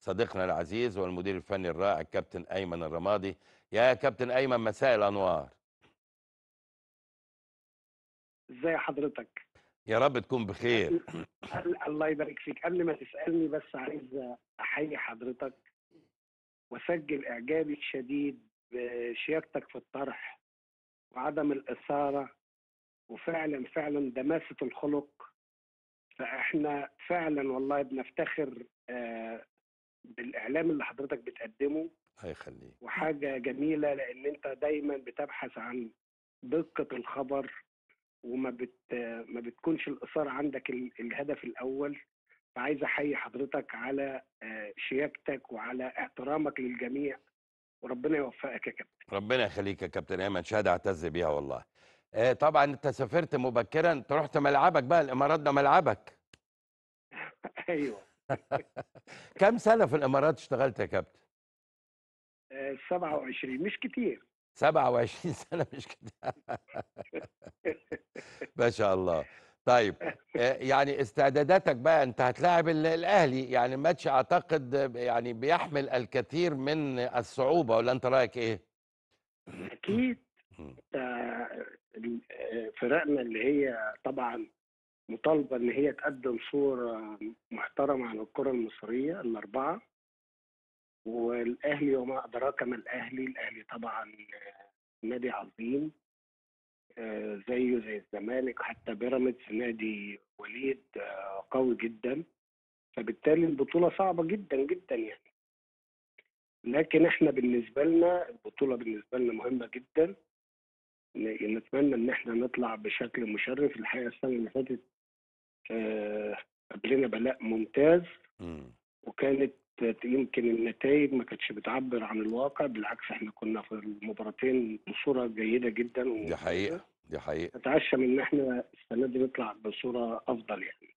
صديقنا العزيز والمدير الفني الرائع الكابتن أيمن الرمادي. يا كابتن أيمن مساء الأنوار. إزاي حضرتك؟ يا رب تكون بخير. الله يبارك فيك. قبل ما تسألني بس عايز أحيي حضرتك وأسجل إعجابي الشديد بشياكتك في الطرح وعدم الإثارة. وفعلا فعلا دماسة الخلق فاحنا فعلا والله بنفتخر آه، بالإعلام اللي حضرتك بتقدمه. الله يخليك وحاجة جميلة لأن أنت دايما بتبحث عن دقة الخبر وما بت ما بتكونش الإثارة عندك ال- الهدف الأول. فعايز أحيي حضرتك على آه، شياكتك وعلى احترامك للجميع. وربنا يوفقك يا كابتن. ربنا يخليك يا كابتن أيمن. شهاده اعتز بيها والله. طبعا أنت سافرت مبكرا أنت رحت ملعبك بقى الإمارات ده ملعبك. أيوه. كم سنة في الإمارات اشتغلت يا كابتن؟ آه، 27 مش كتير. 27 سنة مش كده ما شاء الله. طيب آه، يعني استعداداتك بقى أنت هتلاعب ال- الأهلي يعني ماتش أعتقد آه، يعني بيحمل الكثير من الصعوبة ولا أنت رأيك إيه. آه، آه، فرقنا اللي هي طبعا مطالبة إن هي تقدم صورة محترمة عن الكرة المصرية الأربعة. والأهلي وما أدراك ما الأهلي؟ الأهلي طبعا نادي عظيم آه، زيه زي الزمالك حتى بيراميدز نادي وليد آه، قوي جدا. فبالتالي البطولة صعبة جدا جدا يعني. لكن إحنا بالنسبة لنا البطولة بالنسبة لنا مهمة جدا. نتمنى إن إحنا نطلع بشكل مشرف. الحقيقة السنة اللي فاتت آه، قابلنا بلاء ممتاز. مم. وكانت يمكن النتائج ما كانتش بتعبر عن الواقع بالعكس إحنا كنا في المباراتين بصورة جيدة جدا دي. حقيقة دي حقيقة. نتعشم إن إحنا السنة دي نطلع بصورة أفضل يعني.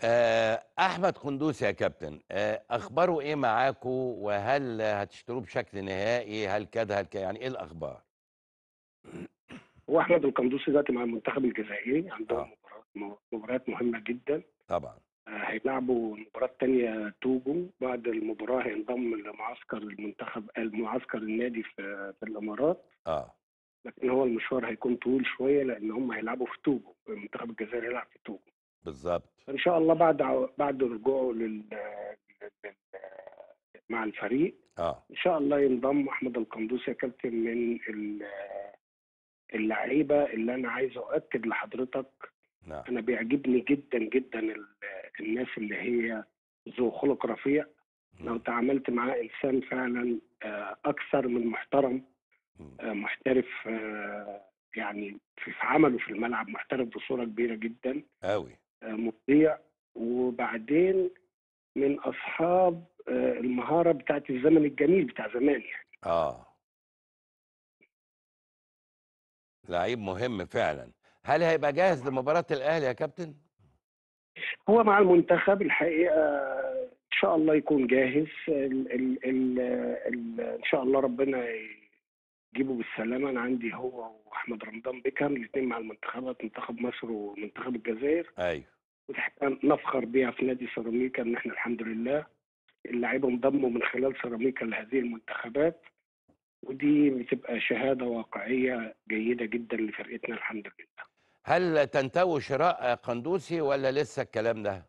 آه، أحمد قندوسي يا كابتن آه، أخباره إيه معاكوا وهل هتشتروه بشكل نهائي؟ هل كده هل كده يعني إيه الأخبار؟ هو أحمد القندوسي دلوقتي مع المنتخب الجزائري عندهم آه. مباريات مباريات مهمة جدا. طبعا. آه، هيلعبوا المباراة الثانية توجو. بعد المباراة هينضم لمعسكر المنتخب المعسكر النادي في, في الإمارات. آه. لكن هو المشوار هيكون طويل شوية لأن هم هيلعبوا في توجو. المنتخب الجزائري هيلعب في توجو. بالظبط. فإن شاء الله بعد بعد رجوعه لل لل- مع الفريق. آه. إن شاء الله ينضم أحمد القندوسي كابتن من ال- اللعيبة اللي أنا عايز أؤكد لحضرتك نعم. أنا بيعجبني جدا جدا ال- الناس اللي هي ذو خلق رفيع. لو مم. تعاملت معاه إنسان فعلا آه، أكثر من محترم. آه، محترف آه، يعني في عمله في الملعب محترف بصورة كبيرة جدا قوي مبدع وبعدين من أصحاب المهارة بتاعت الزمن الجميل بتاع زمان يعني. آه. لعيب مهم فعلا. هل هيبقى جاهز لمباراة الأهلي يا كابتن؟ هو مع المنتخب الحقيقة إن شاء الله يكون جاهز. ال ال ال ال إن شاء الله ربنا يجيبه بالسلامة. أنا عندي هو وأحمد رمضان بيكهام الاثنين مع المنتخبات منتخب مصر ومنتخب الجزائر. أيوه. نفخر بيها في نادي سيراميكا إن إحنا الحمد لله. اللعيبه انضموا من خلال سيراميكا لهذه المنتخبات. ودي بتبقى شهادة واقعية جيدة جدا لفرقتنا الحمد لله. هل تنتوي شراء قندوسي ولا لسه الكلام ده؟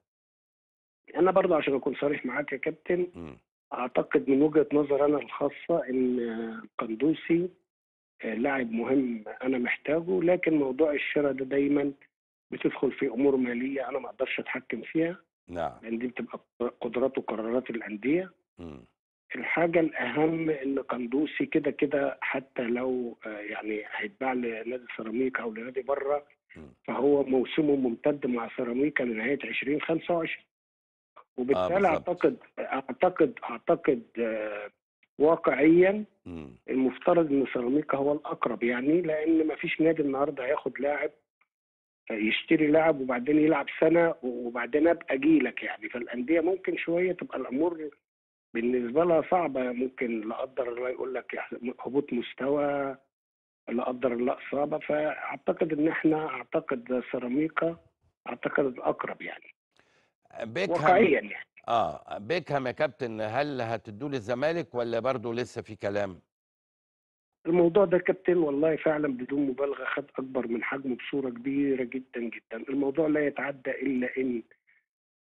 أنا برضه عشان أكون صريح معاك يا كابتن مم. أعتقد من وجهة نظر أنا الخاصة إن قندوسي لاعب مهم أنا محتاجه لكن موضوع الشراء ده دايما بتدخل في أمور مالية أنا ما أقدرش أتحكم فيها نعم لأن دي بتبقى قدرات وقرارات الأندية مم. الحاجة الأهم إن قندوسي كده كده حتى لو آه، يعني هيتباع لنادي سيراميكا أو لنادي بره. فهو موسمه ممتد مع سيراميكا لنهاية 2025 وبالتالي بالظبط. أعتقد أعتقد أعتقد آه، واقعيا مم. المفترض إن سيراميكا هو الأقرب يعني لأن ما فيش نادي النهارده هياخد لاعب يشتري لاعب وبعدين يلعب سنة وبعدين أبقى اجيلك يعني فالأندية ممكن شوية تبقى الأمور بالنسبة لها صعبة. ممكن لا قدر الله يقول لك هبوط مستوى لا قدر الله إصابة. فأعتقد إن إحنا أعتقد سيراميكا أعتقد الاقرب يعني. بيكهام واقعيا يعني. آه. بيكهام يا كابتن هل هتدوه للزمالك ولا برضه لسه في كلام؟ الموضوع ده كابتن والله فعلا بدون مبالغة خد أكبر من حجمه بصورة كبيرة جدا جدا. الموضوع لا يتعدى إلا إن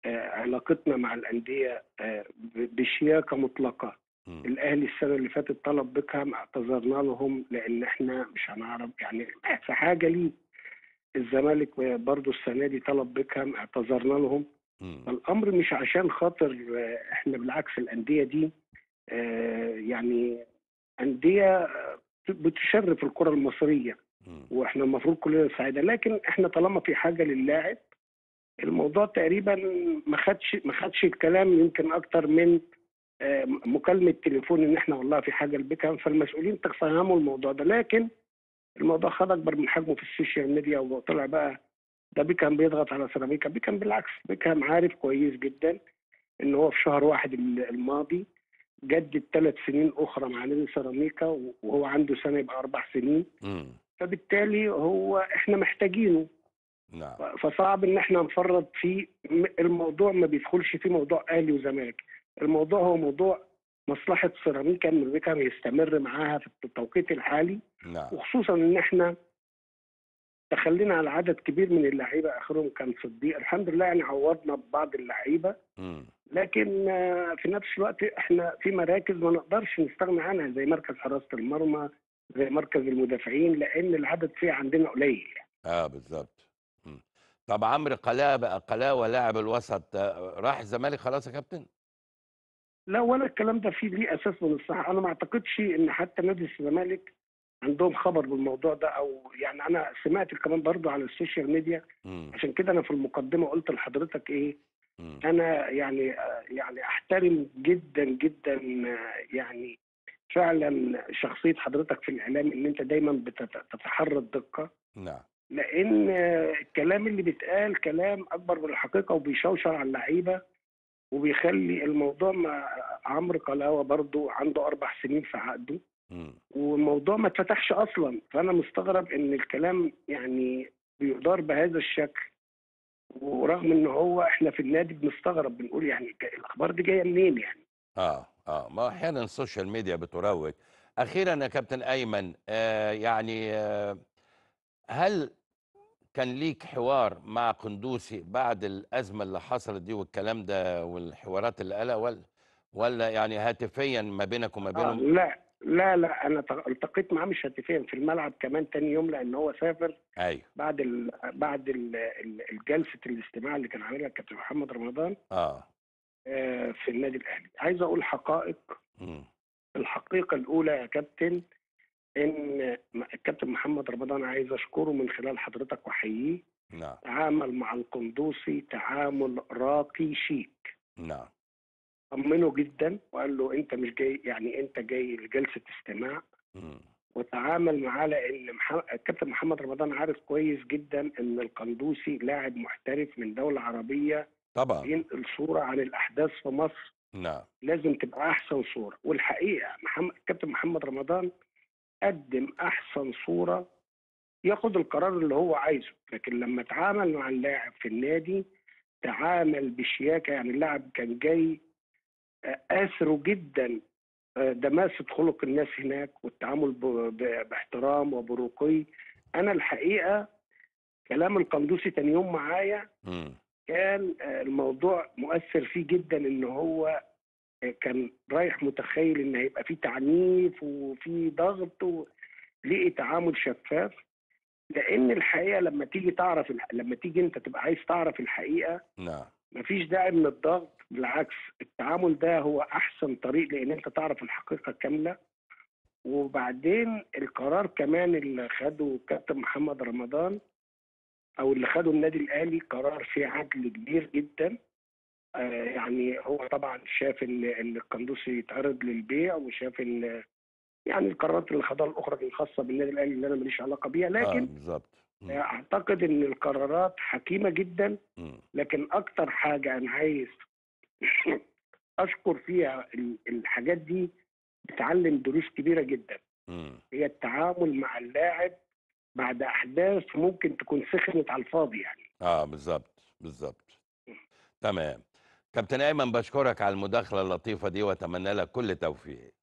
علاقتنا مع الأندية آه، بشياكه مطلقه. الأهلي السنة اللي فاتت طلب بيكهام اعتذرنا لهم لأن إحنا مش هنعرف يعني في حاجة ليه الزمالك برضو السنة دي طلب بيكهام اعتذرنا لهم. فالأمر مش عشان خاطر آه، إحنا بالعكس الأندية دي آه، يعني أندية آه، بتشرف الكرة المصرية. وإحنا المفروض كلنا سعيده لكن إحنا طالما في حاجة للاعب الموضوع تقريبا ما خدش ما خدش الكلام يمكن أكتر من آه، مكالمة تليفون إن إحنا والله في حاجة لبيكهام فالمسؤولين تفهموا الموضوع ده. لكن الموضوع خد أكبر من حجمه في ال social media وطلع بقى ده بيكهام بيضغط على سيراميكا. بيكهام بالعكس بيكهام عارف كويس جدا إن هو في شهر واحد الماضي جدد ثلاث سنين أخرى مع نادي سيراميكا وهو عنده سنة يبقى أربع سنين. مم. فبالتالي هو إحنا محتاجينه. نعم. فصعب إن إحنا نفرط فيه. الموضوع ما بيدخلش فيه موضوع أهلي وزمالك. الموضوع هو موضوع مصلحة سيراميكا ان بيكهام يستمر معاها في التوقيت الحالي. نعم. وخصوصا إن إحنا تخلينا على عدد كبير من اللعيبة آخرهم كان صديق. الحمد لله يعني عوضنا ببعض اللعيبة. لكن آه، في نفس الوقت إحنا في مراكز ما نقدرش نستغنى عنها زي مركز حراسة المرمى زي مركز المدافعين لأن العدد فيه عندنا قليل. آه بالظبط. طب عمرو قلاء بقى قلاء ولاعب الوسط راح الزمالك خلاص يا كابتن؟ لا ولا الكلام ده فيه ليه أساس من الصحة. أنا ما أعتقدش إن حتى نادي الزمالك عندهم خبر بالموضوع ده أو يعني أنا سمعت كمان برضو على السوشيال ميديا. مم. عشان كده أنا في المقدمة قلت لحضرتك إيه مم. أنا يعني يعني أحترم جدا جدا يعني فعلا شخصية حضرتك في الإعلام إن أنت دايما بتتحرى الدقة. نعم. لأن الكلام اللي بيتقال كلام أكبر من الحقيقة وبيشوشر على اللعيبة وبيخلي الموضوع مع عمرو قلاوة برضو عنده أربع سنين في عقده. والموضوع ما اتفتحش أصلا. فأنا مستغرب إن الكلام يعني بيدار بهذا الشكل. ورغم إن هو إحنا في النادي بنستغرب بنقول يعني الأخبار دي جاية منين يعني؟ آه آه. ما أحيانا ال social media بتروج. أخيرا يا كابتن أيمن آه يعني آه هل كان ليك حوار مع قندوسي بعد الأزمة اللي حصلت دي والكلام ده والحوارات اللي قالها ولا ولا يعني هاتفيا ما بينك وما آه بينهم؟ لا لا لا أنا التقيت معاه مش هاتفيا في الملعب كمان تاني يوم لأن هو سافر. أيوه. بعد ال بعد الجلسة الاستماع اللي كان عاملها الكابتن محمد رمضان. آه. آه، في النادي الأهلي. عايز أقول حقائق. مم. الحقيقة الأولى يا كابتن إن الكابتن محمد رمضان عايز أشكره من خلال حضرتك وأحييه. نعم. تعامل مع القندوسي تعامل راقي شيك. نعم. طمنه جدا وقال له أنت مش جاي يعني أنت جاي لجلسة استماع. مم. وتعامل معاه مح... الكابتن محمد رمضان عارف كويس جدا إن القندوسي لاعب محترف من دولة عربية طبعا. بينقل صورة عن الأحداث في مصر. نعم. لازم تبقى أحسن صورة. والحقيقة محمد كابتن محمد رمضان قدم أحسن صورة ياخد القرار اللي هو عايزه لكن لما تعامل مع اللاعب في النادي تعامل بشياكة يعني اللاعب كان جاي آه، آثره جدا آه، دماسة خلق الناس هناك والتعامل باحترام وبرقي أنا الحقيقة كلام القندوسي تاني يوم معايا. كان آه، الموضوع مؤثر فيه جدا إن هو كان رايح متخيل إن هيبقى فيه تعنيف وفي ضغط ولقي تعامل شفاف. لأن الحقيقة لما تيجي تعرف الح... لما تيجي أنت تبقى عايز تعرف الحقيقة نعم. مفيش داعي من الضغط. بالعكس التعامل ده هو أحسن طريق لأن أنت تعرف الحقيقة كاملة. وبعدين القرار كمان اللي خده كابتن محمد رمضان أو اللي خده النادي الأهلي قرار فيه عدل كبير جدا. يعني هو طبعا شاف القندوسي يتعرض للبيع وشاف يعني القرارات اللي خدها الأخرى الخاصة بالنادي الأهلي اللي أنا ماليش علاقة بيها. آه لكن بالظبط. مم. أعتقد إن القرارات حكيمة جدا. لكن أكتر حاجة أنا عايز أشكر فيها ال- الحاجات دي بتعلم دروس كبيرة جدا. هي التعامل مع اللاعب بعد أحداث ممكن تكون سخنت على الفاضي يعني. آه بالظبط بالظبط. تمام. كابتن أيمن بشكرك على المداخلة اللطيفة دي وأتمنى لك كل توفيق.